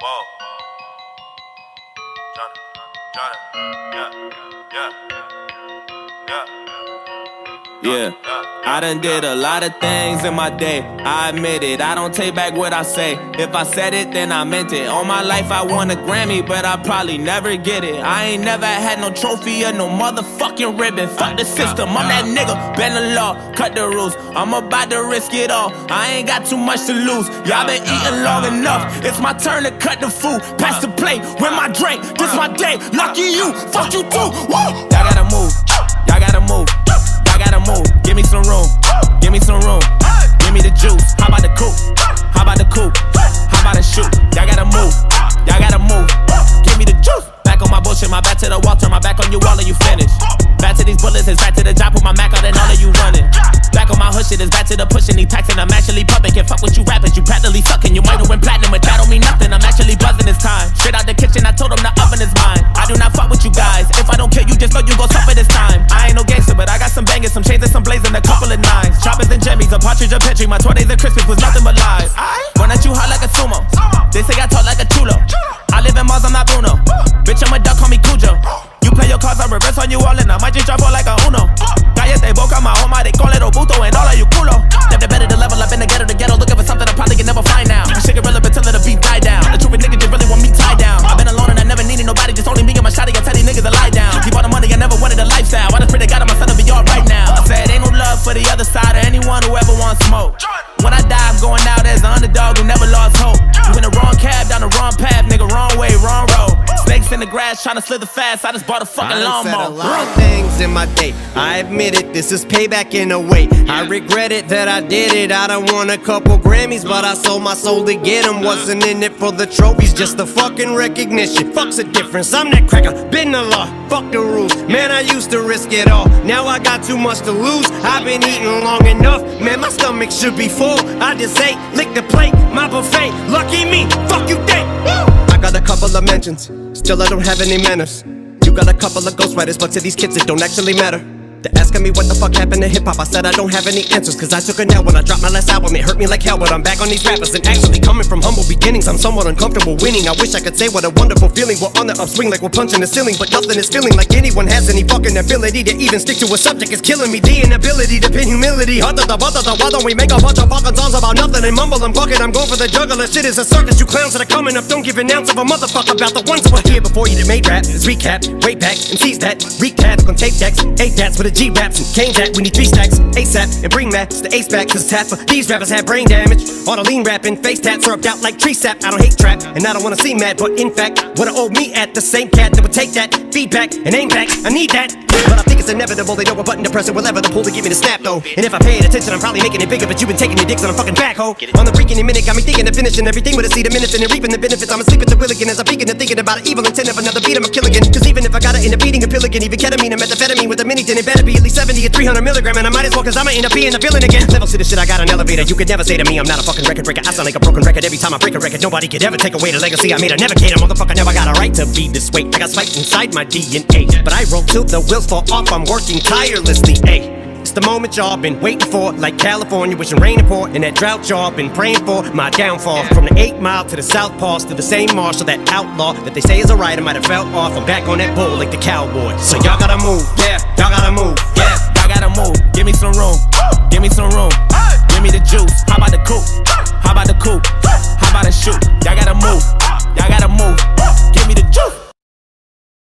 Whoa. Johnny, Johnny, yeah, yeah, yeah. Yeah, I done did a lot of things in my day. I admit it. I don't take back what I say. If I said it, then I meant it. All my life I won a Grammy, but I probably never get it. I ain't never had no trophy or no motherfucking ribbon. Fuck the system. I'm that nigga. Bend the law, cut the rules. I'm about to risk it all. I ain't got too much to lose. Y'all been eating long enough. It's my turn to cut the food. Pass the plate. Win my drink. This my day. Lucky you. Fuck you too. Woo! Y'all gotta move. It's back to the job, put my Mac out and all of you running. Back on my hood shit, it's back to the pushing, these taxing, I'm actually pumping. Can't fuck with you rappers, you practically sucking. You might have went platinum, but that don't mean nothing. I'm actually buzzing this time. Straight out the kitchen, I told them the oven is mine. I do not fuck with you guys. If I don't kill you, just know you gon' suffer this time. I ain't no gangster, but I got some bangers, some chains and some blazing, a couple of nines. Choppers and jimmies, a partridge, a petri. My 20s and Christmas was nothing but lies. Run at you hot like a Snakes in the grass, trying to slither fast. I just bought a fucking I done said a lot of things in my day. I admit it, this is payback in a way. I regret it that I did it. I done won a couple Grammys, but I sold my soul to get them. Wasn't in it for the trophies, just the fucking recognition. Fuck's the difference. I'm that cracker, been the law. Fuck the rules. Man, I used to risk it all. Now I got too much to lose. I've been eating long enough. Man, my stomach should be full. I just ate, lick the plate, my buffet. Lucky me, fuck you think. I got a couple of mentions, still I don't have any manners. You got a couple of ghostwriters, but to these kids it don't actually matter. They're asking me what the fuck happened to hip hop. I said I don't have any answers, cause I took a nap when I dropped my last album. It hurt me like hell, but I'm back on these rappers. And actually, coming from humble beginnings, I'm somewhat uncomfortable winning. I wish I could say what a wonderful feeling. We're on the upswing like we're punching the ceiling, but nothing is feeling like anyone has any fucking ability to even stick to a subject. It's killing me. The inability to pin humility. Why don't we make a bunch of fucking songs about nothing and mumble and bucket? I'm going for the juggler. Shit is a circus. You clowns that are coming up. Don't give an ounce of a motherfucker about the ones that were here before you that made rap. It's recap, way back, and seize that. Recap on tape decks, eight dats with a G raps and Kane that. We need three stacks, ASAP, and bring Masta Ace back. Cause half for these rappers have brain damage. All the lean rapping, face tats syrup out like tree sap. I don't hate trap, and I don't wanna see mad, but in fact, what I owe me at the same cat that would take that feedback and aim back. I need that. But I think it's inevitable. They know a button to press it will ever the pull to get me to snap though. And if I paid attention, I'm probably making it bigger. But you've been taking your dicks on a fucking backhoe. On the freaking minute, got me thinking of finishing everything with a seed of minutes and reaping the benefits. I'm asleep at the wheel again as I'm peeking and thinking about an evil intent of another beat. I'm a kill again. Cause even if I gotta end up beating a pill again, even ketamine and methamphetamine with a mini, then it better be at least 70 or 300 milligram. And I might as well, cause I'ma end up being the villain again. Level to the shit, I got an elevator. You could never say to me, I'm not a fucking record breaker. I sound like a broken record every time I break a record. Nobody could ever take away the legacy I made. I never cater, motherfucker. Never got a right to be this way. I got spiked inside my DNA. But I roll till the wheels fall off. I'm working tirelessly. Ayy. It's the moment y'all been waiting for, like California, wishing rain and pour, and that drought y'all been praying for. My downfall from the eight mile to the south pass to the same marshal, that outlaw that they say is a writer might have fell off. I'm back on that bull like the cowboy. So y'all gotta move, yeah, y'all gotta move, yeah. Y'all gotta move. Give me some room. Give me some room. Give me the juice. How about the coupe?